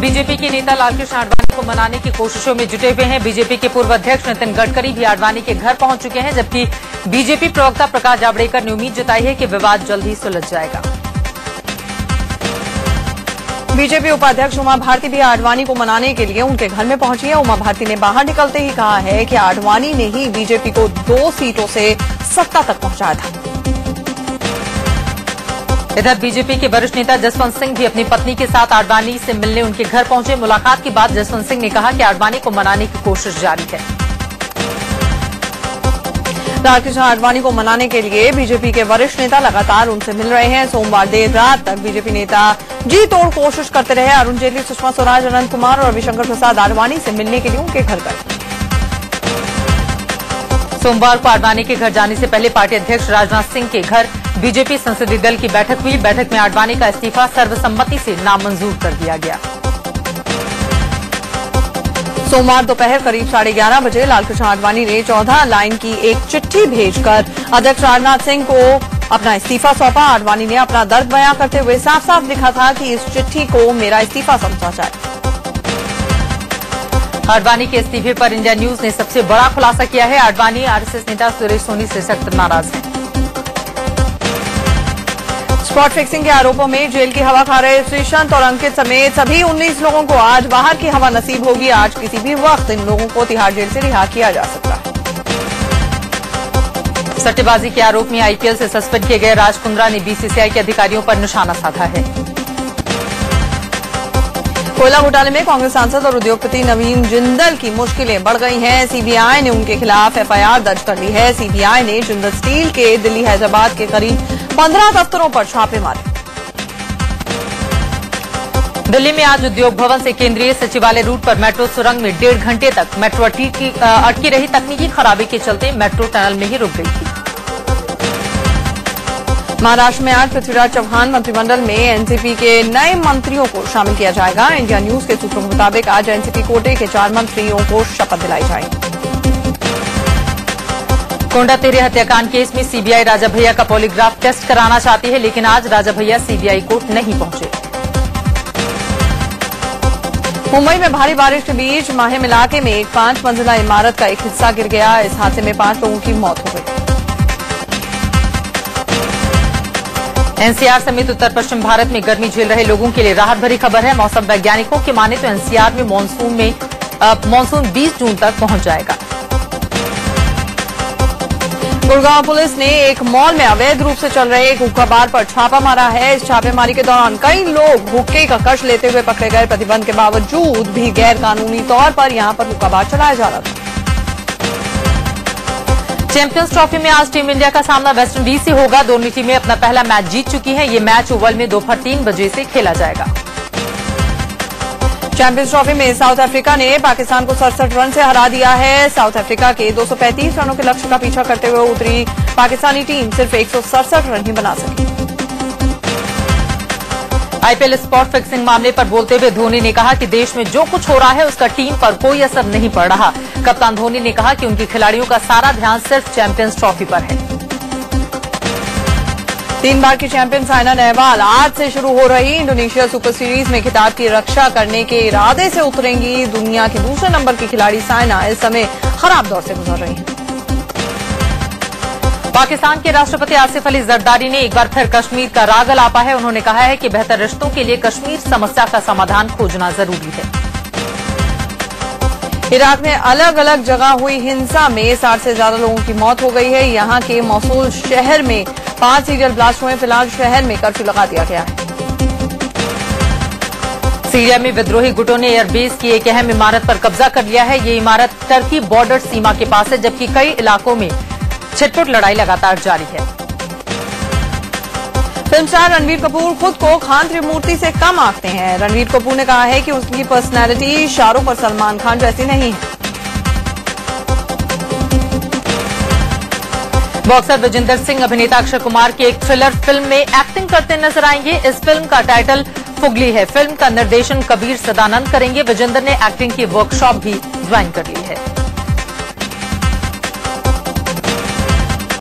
BJP के नेता लालकृष्ण आडवाणी को मनाने की कोशिशों में जुटे हुए हैं। बीजेपी के पूर्व अध्यक्ष नितिन गडकरी भी आडवाणी के घर पहुँच चुके हैं, जबकि बीजेपी प्रवक्ता प्रकाश जावड़ेकर ने उम्मीद जताई है कि विवाद जल्द ही सुलझ जाएगा। बीजेपी उपाध्यक्ष उमा भारती भी आडवाणी को मनाने के लिए उनके घर में पहुँची है। उमा भारती ने बाहर निकलते ही कहा है कि आडवाणी ने ही बीजेपी को दो सीटों से सत्ता तक पहुँचाया था। इधर बीजेपी के वरिष्ठ नेता जसवंत सिंह भी अपनी पत्नी के साथ आडवाणी से मिलने उनके घर पहुँचे। मुलाकात के बाद जसवंत सिंह ने कहा कि आडवाणी को मनाने की कोशिश जारी है। लालकृष्ण आडवाणी को मनाने के लिए बीजेपी के वरिष्ठ नेता लगातार उनसे मिल रहे हैं। सोमवार देर रात तक बीजेपी नेता जी तोड़ कोशिश करते रहे। अरुण जेटली, सुषमा स्वराज, अनंत कुमार और रविशंकर प्रसाद आडवाणी से मिलने के लिए उनके घर गए। सोमवार को आडवाणी के घर जाने से पहले पार्टी अध्यक्ष राजनाथ सिंह के घर बीजेपी संसदीय दल की बैठक हुई। बैठक में आडवाणी का इस्तीफा सर्वसम्मति से नामंजूर कर दिया गया। सोमवार दोपहर करीब साढ़े ग्यारह बजे लालकृष्ण आडवाणी ने चौदह लाइन की एक चिट्ठी भेजकर अध्यक्ष राजनाथ सिंह को अपना इस्तीफा सौंपा। आडवाणी ने अपना दर्द बयां करते हुए साफ़ साफ़ लिखा था कि इस चिट्ठी को मेरा इस्तीफा समझा जाए। आडवाणी के इस्तीफे पर इंडिया न्यूज़ ने सबसे बड़ा खुलासा किया है। आडवाणी, आरएसएस नेता सुरेश सोनी से सख्त नाराज़ हैं। स्पॉट फिक्सिंग के आरोपों में जेल की हवा खा रहे श्रीशंत और अंकित समेत सभी 19 लोगों को आज बाहर की हवा नसीब होगी। आज किसी भी वक्त इन लोगों को तिहाड़ जेल से रिहा किया जा सकता सट्टेबाजी के आरोप में आईपीएल से सस्पेंड किए गए राज कुंद्रा ने बीसीसीआई के अधिकारियों पर निशाना साधा है। कोयला घोटाले में कांग्रेस सांसद और उद्योगपति नवीन जिंदल की मुश्किलें बढ़ गई हैं। सीबीआई ने उनके खिलाफ एफआईआर दर्ज कर ली है। सीबीआई ने जिंदल स्टील के दिल्ली हैदराबाद के करीब पंद्रह दफ्तरों पर छापे मारे। दिल्ली में आज उद्योग भवन से केंद्रीय सचिवालय रूट पर मेट्रो सुरंग में डेढ़ घंटे तक मेट्रो अटकी रही तकनीकी खराबी के चलते मेट्रो टनल में ही रुक गई थी। महाराष्ट्र में आज पृथ्वीराज चौहान मंत्रिमंडल में एनसीपी के नए मंत्रियों को शामिल किया जाएगा। इंडिया न्यूज़ के सूत्रों के मुताबिक आज एनसीपी कोटे के चार मंत्रियों को शपथ दिलाई जाएगी। कोंडा तेरे हत्याकांड केस में सीबीआई राजा भैया का पॉलीग्राफ टेस्ट कराना चाहती है लेकिन आज राजा भैया सीबीआई कोर्ट नहीं पहुँचे। मुंबई में भारी बारिश के बीच माहिम इलाके में एक पाँच मंजिला इमारत का एक हिस्सा गिर गया। इस हादसे में पाँच लोगों की मौत हो गई। एनसीआर समेत उत्तर पश्चिम भारत में गर्मी झेल रहे लोगों के लिए राहत भरी खबर है। मौसम वैज्ञानिकों की माने तो एनसीआर में मानसून में मानसून 20 जून तक पहुँच जाएगा। गुड़गांव पुलिस ने एक मॉल में अवैध रूप से चल रहे एक हुक्का बार पर छापा मारा है। इस छापेमारी के दौरान कई लोग हुक्के का कश लेते हुए पकड़े गए। प्रतिबंध के बावजूद भी गैर कानूनी तौर पर यहाँ पर हुक्का बार चलाया जा रहा था। चैंपियंस ट्रॉफी में आज टीम इंडिया का सामना वेस्टइंडीज से होगा। दोनों टीमें अपना पहला मैच जीत चुकी हैं। ये मैच ओवल में दोपहर तीन बजे से खेला जाएगा। चैंपियंस ट्रॉफी में साउथ अफ्रीका ने पाकिस्तान को सड़सठ रन से हरा दिया है। साउथ अफ्रीका के 235 रनों के लक्ष्य का पीछा करते हुए उतरी पाकिस्तानी टीम सिर्फ़ एक सौ सड़सठ रन ही बना सकी। आईपीएल स्पॉट फिक्सिंग मामले पर बोलते हुए धोनी ने कहा कि देश में जो कुछ हो रहा है उसका टीम पर कोई असर नहीं पड़ रहा। कप्तान धोनी ने कहा कि उनके खिलाड़ियों का सारा ध्यान सिर्फ़ चैंपियंस ट्रॉफी पर है। तीन बार की चैंपियन साइना नेहवाल आज से शुरू हो रही इंडोनेशिया सुपर सीरीज़ में खिताब की रक्षा करने के इरादे से उतरेंगी दुनिया के दूसरे नंबर की खिलाड़ी साइना। इस समय खराब दौर से गुजर रही हैं। पाकिस्तान के राष्ट्रपति आसिफ अली जरदारी ने एक बार फिर कश्मीर का राग अलापा है। उन्होंने कहा है कि बेहतर रिश्तों के लिए कश्मीर समस्या का समाधान खोजना ज़रूरी है। इराक में अलग अलग जगह हुई हिंसा में साठ से ज़्यादा लोगों की मौत हो गई है। यहाँ के मौसूल शहर में पाँच सीरियल ब्लास्ट हुए फ़िलहाल शहर में कर्फ्यू लगा दिया गया है। सीरिया में विद्रोही गुटों ने एयरबेस की एक अहम इमारत पर कब्जा कर लिया है। ये इमारत टर्की बॉर्डर सीमा के पास है, जबकि कई इलाकों में छिटपुट लड़ाई लगातार जारी है। फ़िल्म स्टार रणवीर कपूर खुद को खान त्रिमूर्ति से कम आंकते हैं। रणवीर कपूर ने कहा है कि उसकी पर्सनैलिटी शाहरुख और सलमान खान जैसी नहीं। है बॉक्सर विजेंदर सिंह, अभिनेता अक्षय कुमार की एक थ्रिलर फ़िल्म में एक्टिंग करते नज़र आएँगे। इस फ़िल्म का टाइटल फुगली है। फ़िल्म का निर्देशन कबीर सदानंद करेंगे। विजेंदर ने एक्टिंग की वर्कशॉप भी ज्वाइन कर ली है।